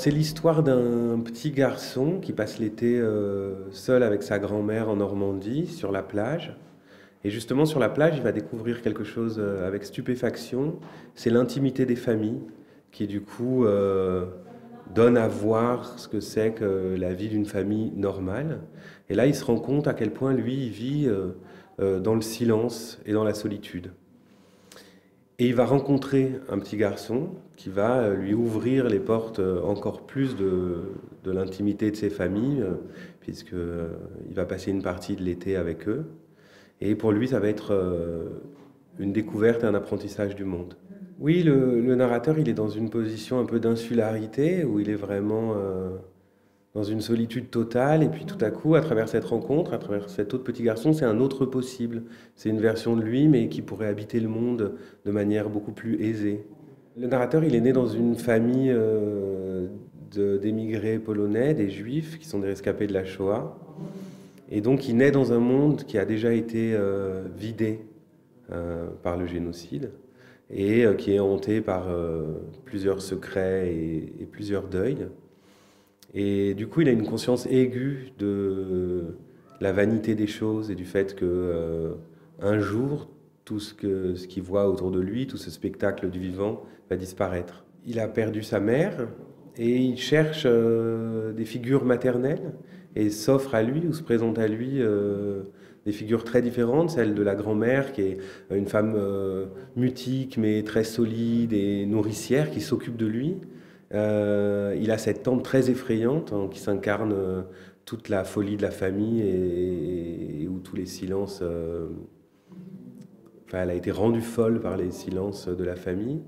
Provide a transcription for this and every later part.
c'est l'histoire d'un petit garçon qui passe l'été euh, seul avec sa grand-mère en Normandie sur la plage. Et justement sur la plage, il va découvrir quelque chose euh, avec stupéfaction. C'est l'intimité des familles qui du coup euh, donne à voir ce que c'est que la vie d'une famille normale. Et là, il se rend compte à quel point lui, il vit dans le silence et dans la solitude. Et il va rencontrer un petit garçon qui va euh, lui ouvrir les portes euh, encore plus de, de l'intimité de ses familles, euh, puisqu'il va passer une partie de l'été avec eux. Et pour lui, ça va être une découverte et un apprentissage du monde. Oui, le, le narrateur, il est dans une position un peu d'insularité, où il est vraiment dans une solitude totale, et puis tout à coup, à travers cette rencontre, à travers cet autre petit garçon, c'est un autre possible. C'est une version de lui, mais qui pourrait habiter le monde de manière beaucoup plus aisée. Le narrateur, il est né dans une famille euh, d'émigrés polonais, des juifs, qui sont des rescapés de la Shoah. Et donc, il naît dans un monde qui a déjà été euh, vidé euh, par le génocide et qui est hanté par plusieurs secrets et, et plusieurs deuils. Et du coup, il a une conscience aiguë de la vanité des choses et du fait que euh, un jour, tout ce qu'il ce voit autour de lui, tout ce spectacle du vivant, va disparaître. Il a perdu sa mère et il cherche euh, des figures maternelles et s'offre à lui ou se présente à lui euh, des figures très différentes, celle de la grand-mère qui est une femme mutique mais très solide et nourricière qui s'occupe de lui. Euh, il a cette tante très effrayante hein, qui s'incarne euh, toute la folie de la famille et, où tous les silences. Euh, enfin, elle a été rendue folle par les silences de la famille.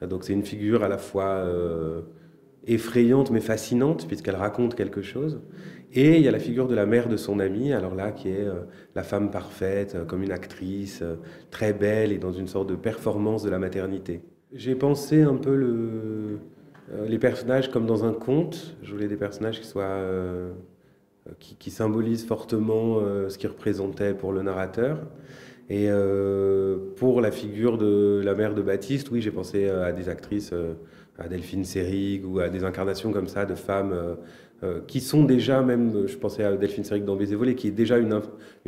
Donc c'est une figure à la fois effrayante mais fascinante puisqu'elle raconte quelque chose. Et il y a la figure de la mère de son ami, alors là qui est la femme parfaite, comme une actrice, très belle et dans une sorte de performance de la maternité. J'ai pensé un peu le, les personnages comme dans un conte. Je voulais des personnages qui soient euh, qui, symbolisent fortement euh, ce qu'ils représentaient pour le narrateur. Et pour la figure de la mère de Baptiste, oui, j'ai pensé à des actrices, à Delphine Seyrig ou à des incarnations comme ça de femmes euh, qui sont déjà, même, je pensais à Delphine Séric dans Baiser volé, qui est déjà une,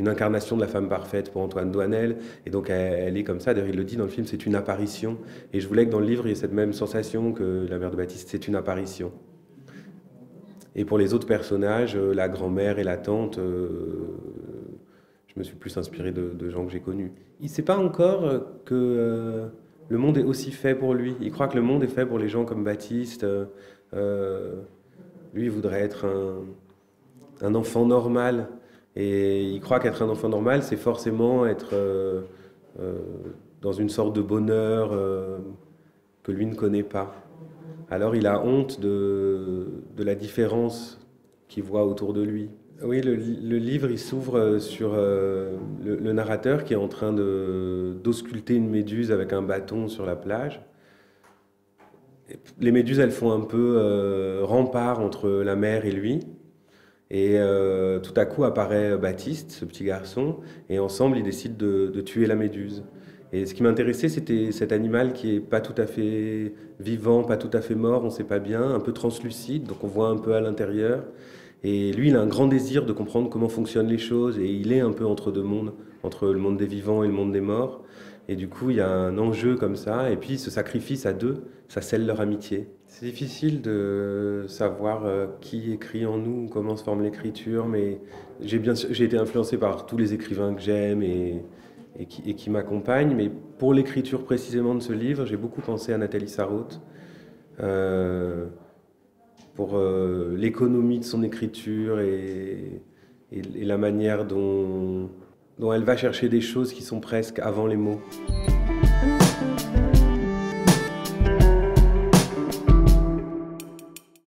incarnation de la femme parfaite pour Antoine Douanel. Et donc, elle, est comme ça. D'ailleurs, il le dit dans le film, c'est une apparition. Et je voulais que dans le livre, il y ait cette même sensation que la mère de Baptiste, c'est une apparition. Et pour les autres personnages, euh, la grand-mère et la tante, euh, je me suis plus inspiré de, gens que j'ai connus. Il ne sait pas encore que le monde est aussi fait pour lui. Il croit que le monde est fait pour les gens comme Baptiste. Lui, il voudrait être un, enfant normal. Et il croit qu'être un enfant normal, c'est forcément être euh, euh, dans une sorte de bonheur euh, que lui ne connaît pas. Alors il a honte de, la différence qu'il voit autour de lui. Oui, le, livre, il s'ouvre sur le, narrateur qui est en train d'ausculter une méduse avec un bâton sur la plage les méduses, elles font un peu euh, rempart entre la mère et lui. Et euh, tout à coup apparaît Baptiste, ce petit garçon, et ensemble ils décident de, tuer la méduse. Et ce qui m'intéressait, c'était cet animal qui est pas tout à fait vivant, pas tout à fait mort, on ne sait pas bien, un peu translucide, donc on voit un peu à l'intérieur. Et lui, il a un grand désir de comprendre comment fonctionnent les choses, et il est un peu entre deux mondes, entre le monde des vivants et le monde des morts. Et du coup, il y a un enjeu comme ça. Et puis, ce sacrifice à deux, ça scelle leur amitié. C'est difficile de savoir euh, qui écrit en nous, comment se forme l'écriture, mais j'ai été influencé par tous les écrivains que j'aime et, qui, m'accompagnent. Mais pour l'écriture précisément de ce livre, j'ai beaucoup pensé à Nathalie Sarraute. Euh, pour euh, l'économie de son écriture et la manière dont dont elle va chercher des choses qui sont presque avant les mots.